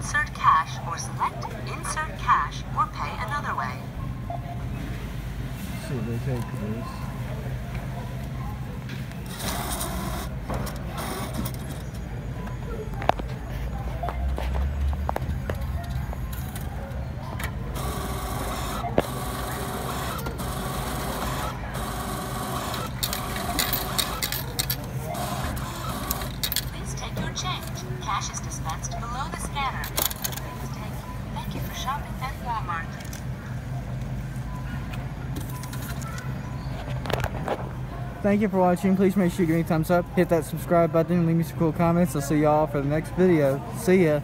insert cash or select insert cash or pay another way. Let's see if they take this. Cash is dispensed below the scanner. Thank you for shopping at Walmart. Thank you for watching. Please make sure you give me a thumbs up, hit that subscribe button, leave me some cool comments. I'll see y'all for the next video. See ya.